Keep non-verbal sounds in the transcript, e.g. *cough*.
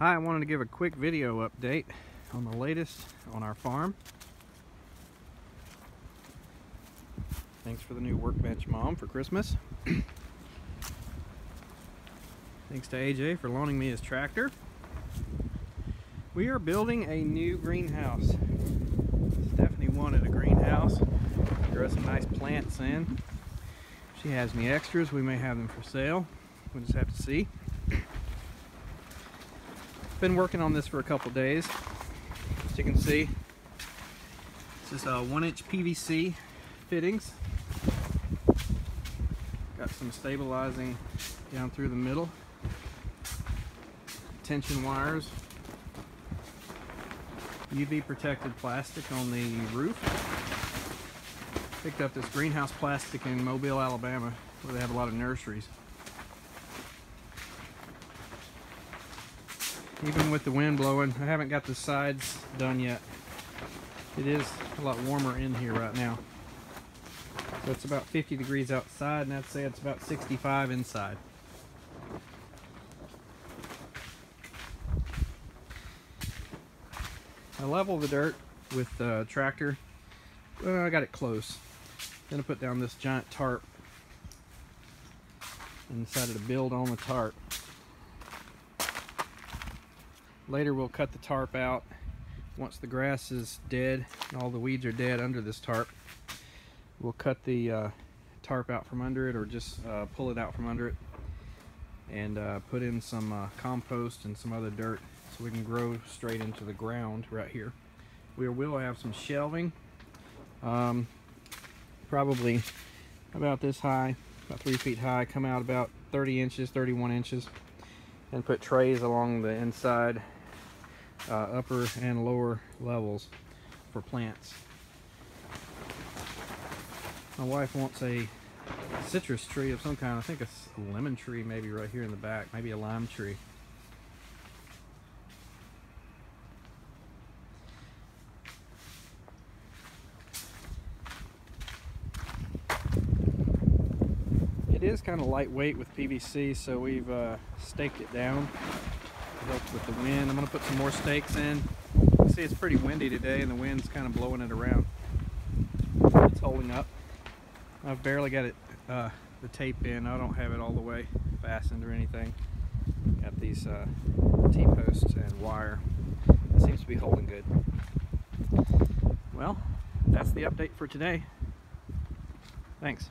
Hi, I wanted to give a quick video update on the latest on our farm. Thanks for the new workbench mom for Christmas. *coughs* Thanks to AJ for loaning me his tractor. We are building a new greenhouse. Stephanie wanted a greenhouse. Grow some nice plants in. She has any extras, we may have them for sale. We'll just have to see. Been working on this for a couple days. As you can see, this is a one inch PVC fittings. Got some stabilizing down through the middle. Tension wires. UV protected plastic on the roof. Picked up this greenhouse plastic in Mobile, Alabama, where they have a lot of nurseries. Even with the wind blowing. I haven't got the sides done yet. It is a lot warmer in here right now. So it's about 50 degrees outside and I'd say it's about 65 inside. I level the dirt with the tractor. Well, I got it close. Then I put down this giant tarp and decided to build on the tarp. Later we'll cut the tarp out once the grass is dead and all the weeds are dead under this tarp. We'll cut the uh, tarp out from under it or just uh, pull it out from under it and uh, put in some uh, compost and some other dirt so we can grow straight into the ground right here. We will have some shelving, um, probably about this high, about three feet high, come out about 30 inches, 31 inches, and put trays along the inside uh, upper and lower levels for plants. My wife wants a citrus tree of some kind. I think a lemon tree maybe right here in the back, maybe a lime tree. Is kind of lightweight with PVC, so we've uh, staked it down help with the wind. I'm gonna put some more stakes in. See, it's pretty windy today and the wind's kind of blowing it around. It's holding up. I've barely got it, uh, the tape in. I don't have it all the way fastened or anything. Got these uh, T-posts and wire. It seems to be holding good. Well, that's the update for today. Thanks.